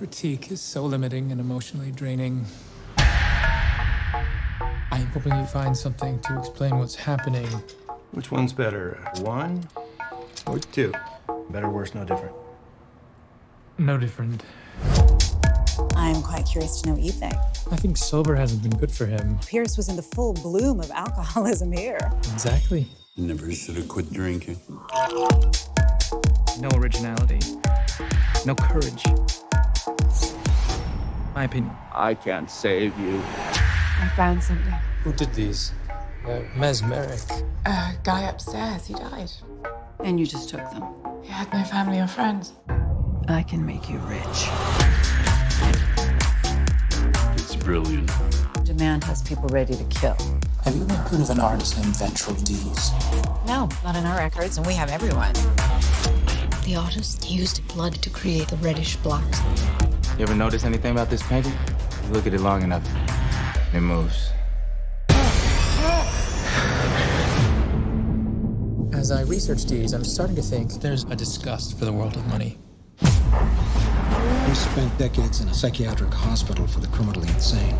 critique is so limiting and emotionally draining. I'm hoping you find something to explain what's happening. Which one's better, one or two? Better, worse, no different. No different. I'm quite curious to know what you think. I think sober hasn't been good for him. Piers was in the full bloom of alcoholism here. Exactly. Never should have quit drinking. No originality. No courage. My opinion. I can't save you. I found something. Who did these? They're mesmeric. A guy upstairs, he died. And you just took them. He had no family or friends. I can make you rich. It's brilliant. Demand has people ready to kill. Have you ever heard of an artist named Vetril Dease? No, not in our records, and we have everyone. The artist used blood to create the reddish blacks. You ever notice anything about this painting? You look at it long enough, it moves. As I research these, I'm starting to think there's a disgust for the world of money. He spent decades in a psychiatric hospital for the criminally insane.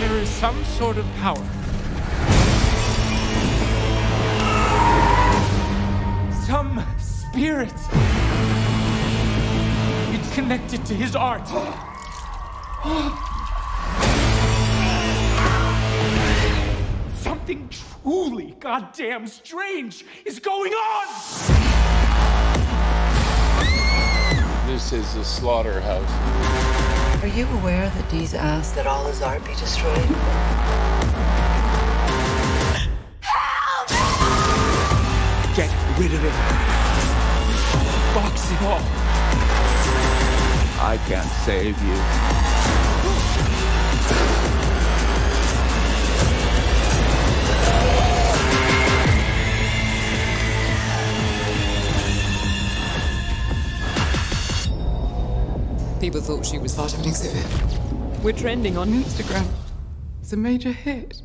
There is some sort of power. Some spirit. It's connected to his art. Something truly goddamn strange is going on! This is a slaughterhouse. Are you aware that Dease asked that all his art be destroyed? It. Box it all. I can't save you. People thought she was part of an exhibit. We're trending on Instagram. It's a major hit.